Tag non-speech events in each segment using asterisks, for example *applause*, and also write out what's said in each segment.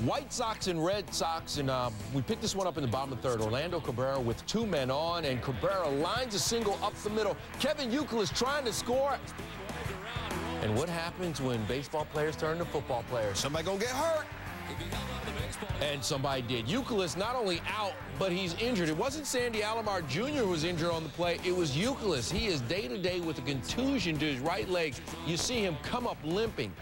White Sox and Red Sox, and uh, we picked this one up in the bottom of the third. Orlando Cabrera with two men on, and Cabrera lines a single up the middle. Kevin Youkilis trying to score. And what happens when baseball players turn to football players? Somebody gonna get hurt. And somebody did. Youkilis not only out, but he's injured. It wasn't Sandy Alomar Jr. who was injured on the play. It was Youkilis. He is day-to-day -day with a contusion to his right leg. You see him come up limping.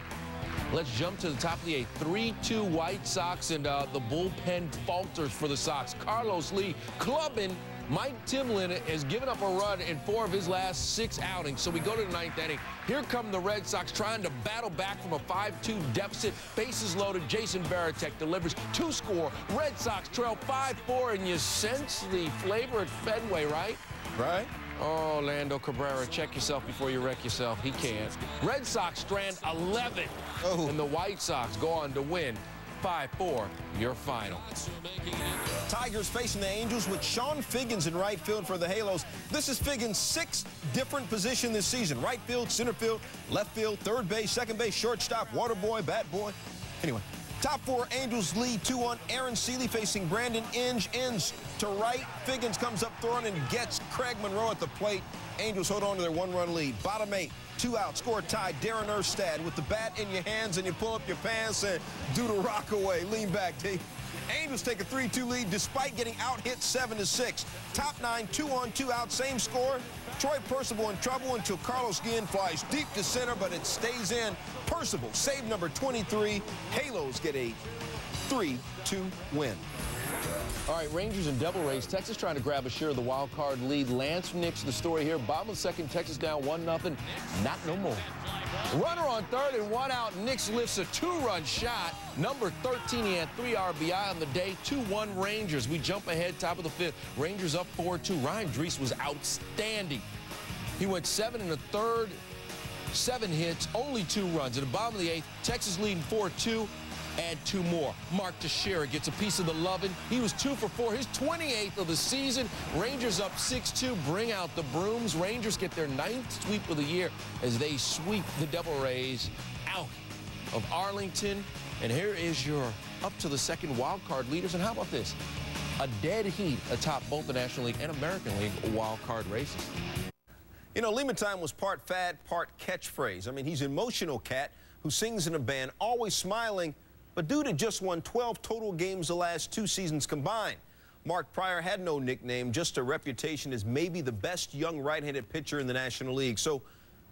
Let's jump to the top of the eighth. 3-2 White Sox, and uh, the bullpen falters for the Sox. Carlos Lee clubbing. Mike Timlin has given up a run in four of his last six outings. So we go to the ninth inning. Here come the Red Sox trying to battle back from a 5-2 deficit. Bases loaded. Jason Varitek delivers two score. Red Sox trail 5-4, and you sense the flavor at Fenway, right? Right. Oh, Lando Cabrera, check yourself before you wreck yourself. He can't. Red Sox strand 11. Oh. And the White Sox go on to win 5-4, your final. Tigers facing the Angels with Chone Figgins in right field for the Halos. This is Figgins' sixth different position this season. Right field, center field, left field, third base, second base, shortstop, water boy, bat boy. Anyway, Top four, Angels lead 2-1. Aaron Sele facing Brandon Inge. Ends to right. Figgins comes up throwing and gets Craig Monroe at the plate. Angels hold on to their one-run lead. Bottom eight, two out, score tie. Darren Erstad with the bat in your hands and you pull up your pants and do the rock away. Lean back, T. Angels take a 3-2 lead despite getting out hit 7-6. Top nine, two on, two out, same score. Troy Percival in trouble until Carlos Guillen flies deep to center, but it stays in. Percival, save number 23. Halos get a 3-2 win. All right, Rangers and Devil Rays. Texas trying to grab a share of the wild card lead. Laynce Nix, the story here. Bottom of the second, Texas down 1-0. Not no more. Runner on third and one out. Nix lifts a two-run shot. Number 13, he had three RBI on the day. 2-1 Rangers. We jump ahead, top of the fifth. Rangers up 4-2. Ryan Drese was outstanding. He went seven and a third, seven hits, only two runs. At the bottom of the eighth, Texas leading 4-2 add two more. Mark Teixeira gets a piece of the loving. He was two for four, his 28th of the season. Rangers up 6-2, bring out the brooms. Rangers get their ninth sweep of the year as they sweep the Devil Rays out of Arlington. And here is your up to the second wild card leaders. And how about this? A dead heat atop both the National League and American League wild card races. You know, Lima Time was part fad, part catchphrase. I mean, he's an emotional cat who sings in a band, always smiling, but due to just won 12 total games the last two seasons combined. Mark Prior had no nickname, just a reputation as maybe the best young right-handed pitcher in the National League. So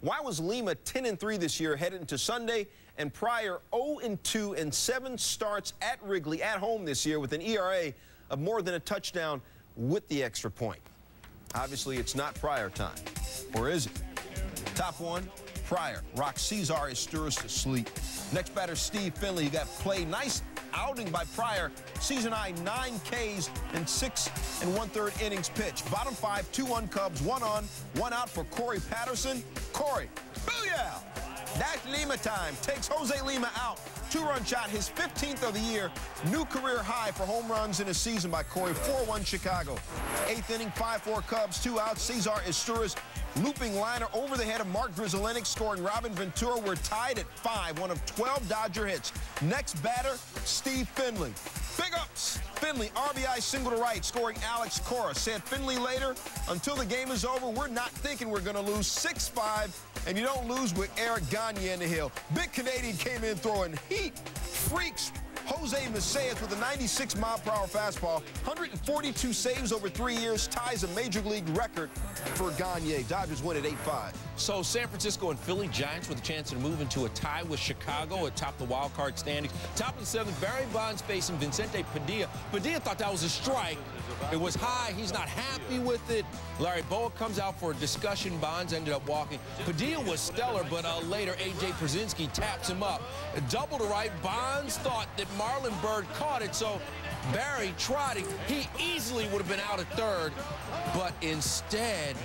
why was Lima 10 and 3 this year headed into Sunday and Prior 0 and 2 and 7 starts at Wrigley at home this year with an ERA of more than a touchdown with the extra point? Obviously, it's not Prior time. Or is it? Top one, Prior. Rock Cesar Izturis to sleep. Next batter, Steve Finley. You got play. Nice outing by Prior. Season high, nine Ks and six and one-third innings pitched. Bottom five, two on Cubs, one on, one out for Corey Patterson. Corey, booyah! That's Lima time. Takes Jose Lima out. Two-run shot, his 15th of the year. New career high for home runs in a season by Corey. 4-1 Chicago. Eighth inning, 5-4 Cubs, two outs. Cesar Izturis looping liner over the head of Mark Grudzielanek, scoring Robin Ventura. We're tied at five, one of 12 Dodger hits. Next batter, Steve Finley. Big ups. Finley, RBI single to right, scoring Alex Cora. Said Finley later, until the game is over, we're not thinking we're going to lose 6-5, and you don't lose with Eric Gagne in the hill. Big Canadian came in throwing heat, freaks, Jose Macias with a 96 mile per hour fastball, 142 saves over three years, ties a major league record for Gagne. Dodgers win at 8-5. So San Francisco and Philly Giants with a chance to move into a tie with Chicago atop the wild card standings. Top of the seventh, Barry Bonds facing Vicente Padilla. Padilla thought that was a strike. It was high. He's not happy with it. Larry Bowa comes out for a discussion. Bonds ended up walking. Padilla was stellar, but uh, later A.J. Pierzynski taps him up. A Double to right. Bonds thought that Marlon Byrd caught it, so Barry tried. He easily would have been out at third, but instead,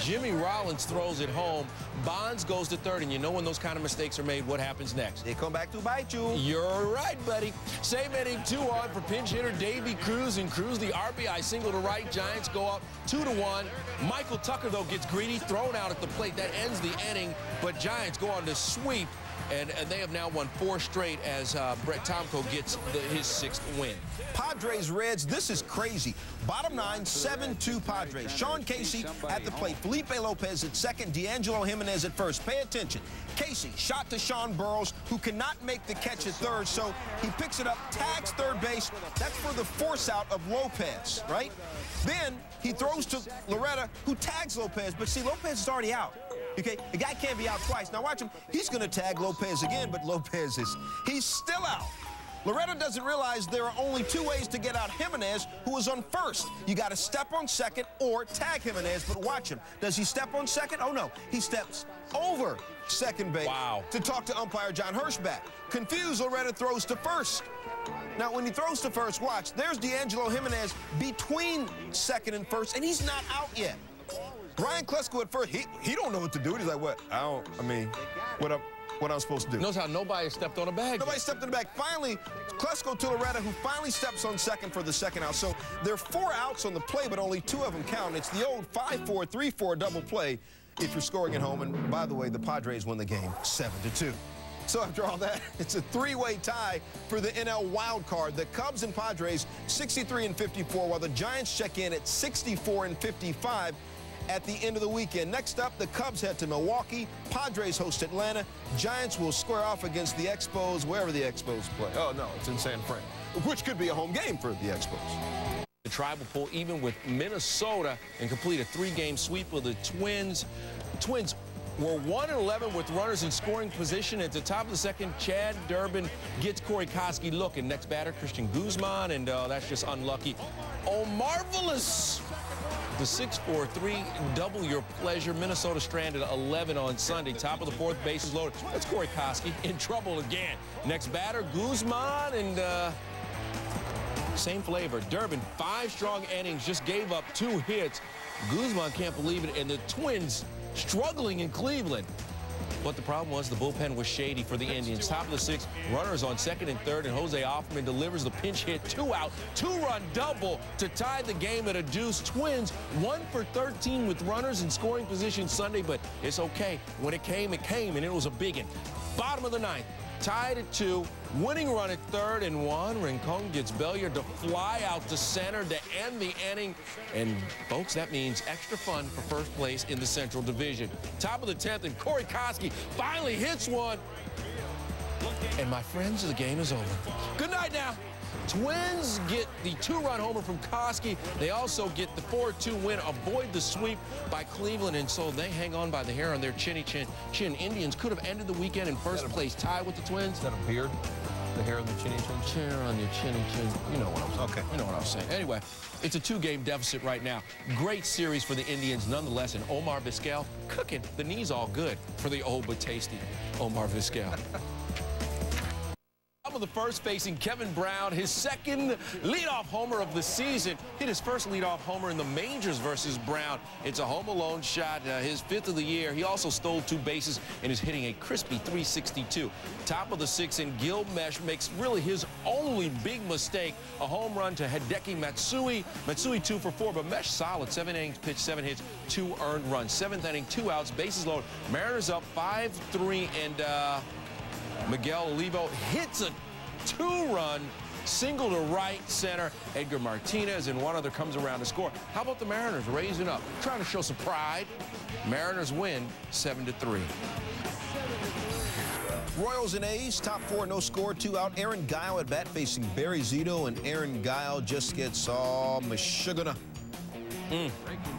Jimmy Rollins throws it home. Bonds goes to third, and you know when those kind of mistakes are made, what happens next? They come back to bite you. You're right, buddy. Same inning, two on for pinch hitter Deivi Cruz, and Cruz the RBI single to right. Giants go up two to one. Michael Tucker, though, gets greedy, thrown out at the plate. That ends the inning, but Giants go on to sweep and, and they have now won four straight as uh, Brett Tomko gets the, his sixth win. Padres Reds, this is crazy. Bottom nine, 7-2 Padres. Sean Casey at the plate. Felipe Lopez at second. D'Angelo Jimenez at first. Pay attention. Casey shot to Sean Burroughs, who cannot make the catch at third, so he picks it up, tags third base. That's for the force out of Lopez, right? Then he throws to Loretta, who tags Lopez, but see, Lopez is already out. Okay, the guy can't be out twice. Now watch him. He's going to tag Lopez again, but Lopez is, he's still out. Loretta doesn't realize there are only two ways to get out Jimenez, who is on first. You got to step on second or tag Jimenez, but watch him. Does he step on second? Oh, no. He steps over second base wow. to talk to umpire John Hirschbeck. Confused, Loretta throws to first. Now, when he throws to first, watch. There's D'Angelo Jimenez between second and first, and he's not out yet. Ryan Klesko at first, he, he don't know what to do. He's like, what? I don't, I mean, what up? what I'm supposed to do. Knows how nobody stepped on the bag. Nobody yet. stepped in the bag. Finally, Klesko to Loretta, who finally steps on second for the second out. So there are four outs on the play, but only two of them count. It's the old 5-4, 3-4 double play if you're scoring at home. And by the way, the Padres win the game 7-2. So after all that, *laughs* it's a three-way tie for the NL wild card. The Cubs and Padres 63 and 54, while the Giants check in at 64 and 55 at the end of the weekend. Next up, the Cubs head to Milwaukee. Padres host Atlanta. Giants will square off against the Expos, wherever the Expos play. Oh, no, it's in San Fran, which could be a home game for the Expos. The tribal pull even with Minnesota and complete a three-game sweep of the Twins. Twins were 1-11 with runners in scoring position. At the top of the second, Chad Durbin gets Corey Koskie looking. Next batter, Cristian Guzman, and uh, that's just unlucky. Oh, marvelous the 6-4-3, double your pleasure. Minnesota stranded 11 on Sunday. Top of the fourth, bases loaded. That's Corey Koskie *laughs* in trouble again. Next batter, Guzman, and uh, same flavor. Durbin, five strong innings, just gave up two hits. Guzman can't believe it, and the Twins struggling in Cleveland. But the problem was the bullpen was shady for the Indians. Top of the sixth, runners on second and third, and Jose Offerman delivers the pinch hit, two out, two-run double to tie the game at a deuce. Twins, one for 13 with runners in scoring position Sunday, but it's okay. When it came, it came, and it was a big one. Bottom of the ninth, tied at two. Winning run at third and one. Rincon gets Belliard to fly out to center to end the inning. And, folks, that means extra fun for first place in the Central Division. Top of the 10th, and Corey Koskie finally hits one. And, my friends, the game is over. Good night now. Twins get the two-run homer from Koskie. They also get the 4-2 win, avoid the sweep by Cleveland, and so they hang on by the hair on their chinny chin. Chin Indians could have ended the weekend in first place, tied with the Twins. Is that a beard? The hair on the chinny chin? Chair on your chinny chin. You know what I'm saying. Okay. You know what I'm saying. Anyway, it's a two-game deficit right now. Great series for the Indians nonetheless, and Omar Vizquel cooking. The knee's all good for the old but tasty Omar Vizquel. *laughs* the first facing Kevin Brown, his second leadoff homer of the season. Hit his first leadoff homer in the majors versus Brown. It's a home alone shot, uh, his fifth of the year. He also stole two bases and is hitting a crispy 362. Top of the sixth, and Gil Meche makes really his only big mistake, a home run to Hideki Matsui. Matsui two for four, but Meche solid. Seven innings pitched, seven hits, two earned runs. Seventh inning, two outs, bases loaded. Mariners up 5-3, and uh, Miguel Olivo hits a two-run single to right center. Edgar Martinez and one other comes around to score. How about the Mariners raising up, trying to show some pride? Mariners win 7 to 3. Royals and A's, top four, no score, two out. Aaron Guiel at bat facing Barry Zito, and Aaron Guiel just gets all Michigana. Mm.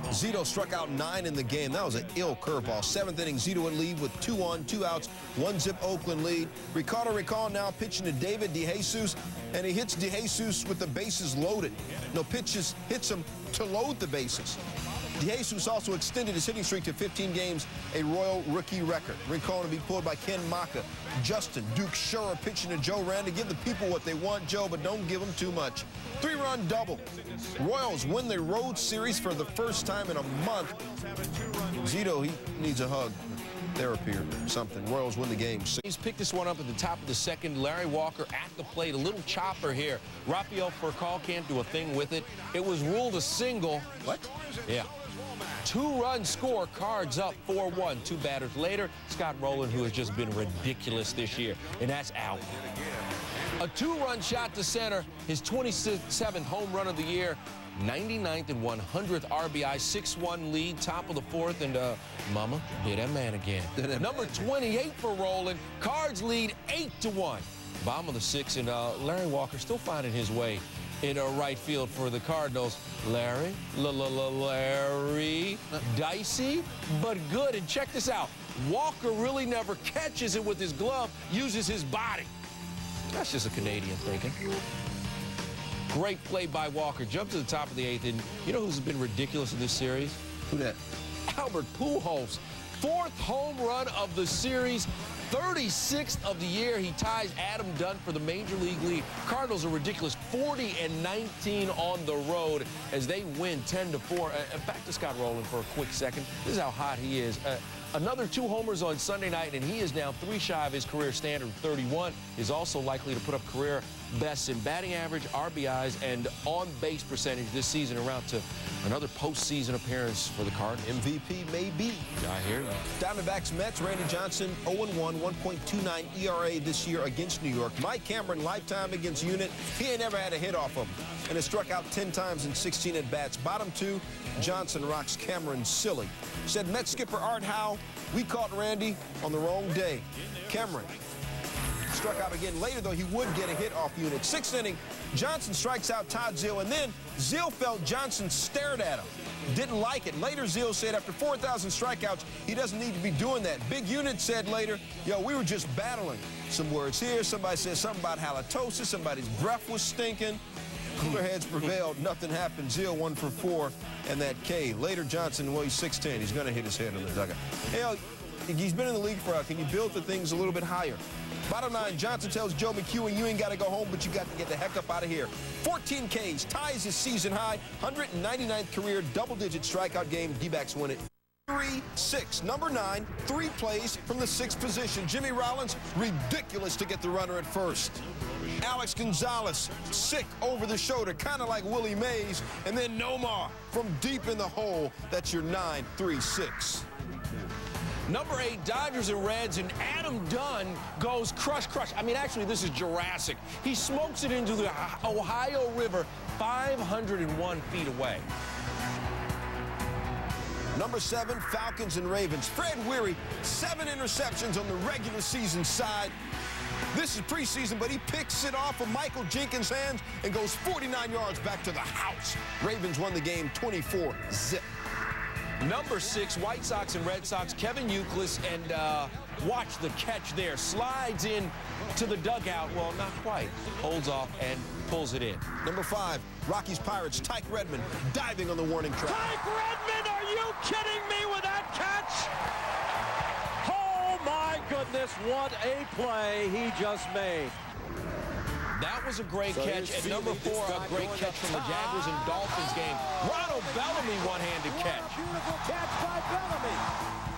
Zito struck out nine in the game. That was an ill curveball. Seventh inning, Zito would lead with two on, two outs, one zip Oakland lead. Ricardo Recall now pitching to David DeJesus, and he hits DeJesus with the bases loaded. No pitches, hits him to load the bases. DeJesus also extended his hitting streak to 15 games, a Royal rookie record. Rincon to be pulled by Ken Macha. Justin Duchscherer pitching to Joe Rand to give the people what they want, Joe, but don't give them too much. Three-run double. Royals win the road series for the first time in a month. Zito, he needs a hug therapy or something. Royals win the game. He's picked this one up at the top of the second. Larry Walker at the plate. A little chopper here. Rafael Furcal can't do a thing with it. It was ruled a single. What? Yeah. Two-run score, Cards up 4-1. Two batters later, Scott Rolen, who has just been ridiculous this year, and that's out. A two-run shot to center, his 27th home run of the year, 99th and 100th RBI, 6-1 lead, top of the fourth, and uh, Mama did that man again. Number 28 for Rolen. Cards lead 8 to 1. Bottom of the sixth, and uh, Larry Walker still finding his way in a right field for the Cardinals. Larry, la la la Larry, dicey, but good. And check this out. Walker really never catches it with his glove, uses his body. That's just a Canadian thinking. Great play by Walker. Jumped to the top of the eighth, and you know who's been ridiculous in this series? Who that? Albert Pujols. Fourth home run of the series. 36th of the year. He ties Adam Dunn for the Major League lead. Cardinals are ridiculous 40 and 19 on the road as they win 10 to 4. Uh, back to Scott Rolen for a quick second. This is how hot he is. Uh, Another two homers on Sunday night, and he is now three shy of his career standard 31. Is also likely to put up career bests in batting average, RBIs, and on-base percentage this season around to another postseason appearance for the Cardinals. MVP maybe. I hear you. Diamondbacks Mets, Randy Johnson, 0-1, 1.29 ERA this year against New York. Mike Cameron, lifetime against Unit. He ain't never had a hit off of him and has struck out 10 times in 16 at-bats. Bottom two, Johnson rocks Cameron silly. Said Met skipper Art Howe, we caught Randy on the wrong day. Cameron struck out again later, though he would get a hit off unit. Sixth inning, Johnson strikes out Todd Zeile, and then Zeile felt Johnson stared at him. Didn't like it. Later, Zeile said after 4,000 strikeouts, he doesn't need to be doing that. Big Unit said later, yo, we were just battling. Some words here. Somebody said something about halitosis. Somebody's breath was stinking. Cooler heads prevailed. Nothing happened. Zeile one for four, and that K. Later, Johnson, well, he's 6'10". He's going to hit his head on the dugout. Hell, he's been in the league for a while. Can you build the things a little bit higher? Bottom line, Johnson tells Joe McEwing, you ain't got to go home, but you got to get the heck up out of here. 14 Ks, ties his season high, 199th career double-digit strikeout game. D-backs win it. Three, six, number nine, three plays from the sixth position. Jimmy Rollins, ridiculous to get the runner at first. Alex Gonzalez, sick over the shoulder, kind of like Willie Mays. And then Nomar from deep in the hole. That's your 9-3-6. Number eight, Dodgers and Reds, and Adam Dunn goes crush, crush. I mean, actually, this is Jurassic. He smokes it into the Ohio River 501 feet away. Number seven, Falcons and Ravens. Fred Weary, seven interceptions on the regular season side. This is preseason, but he picks it off of Michael Jenkins' hands and goes 49 yards back to the house. Ravens won the game 24 zip. Number six, White Sox and Red Sox, Kevin Youkilis, and uh, watch the catch there. Slides in to the dugout. Well, not quite. Holds off and pulls it in. Number five, Rockies Pirates, Tike Redman diving on the warning track. Tike Redman, are you kidding me with that catch? Oh, my goodness, what a play he just made. That was a great so catch. At number four, a great catch from the Jaguars and Dolphins game. Ronald Bellamy one-handed catch. Beautiful catch by Bellamy.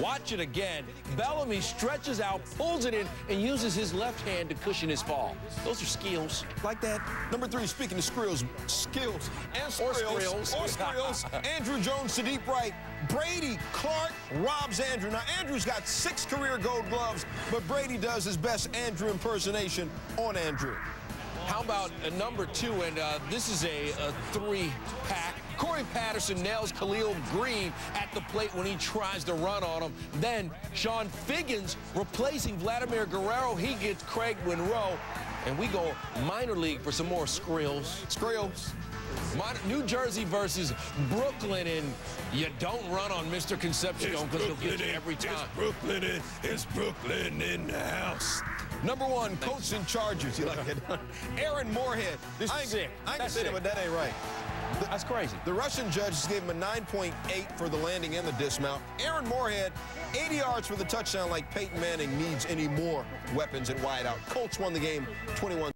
Watch it again. Bellamy stretches out, pulls it in, and uses his left hand to cushion his fall. Those are skills. Like that. Number three, speaking of skills, skills and skills, or skills, *laughs* Andruw Jones to deep right. Brady Clark robs Andruw. Now, Andruw's got six career gold gloves, but Brady does his best Andruw impersonation on Andruw. How about a number two, and uh, this is a, a three-pack. Corey Patterson nails Khalil Greene at the plate when he tries to run on him. Then Chone Figgins replacing Vladimir Guerrero. He gets Craig Monroe. And we go minor league for some more skrills. Skrills. New Jersey versus Brooklyn, and you don't run on Mr. Concepcion because he'll get you every time. It's Brooklyn in, it's Brooklyn in the house. Number one, Colts and Chargers. You like it? *laughs* Aaron Moorehead. This I is sick. I ain't say it, but that ain't right. The, That's crazy. The Russian judges gave him a 9.8 for the landing and the dismount. Aaron Moorehead, 80 yards for the touchdown like Peyton Manning needs any more weapons at wideout. Colts won the game 21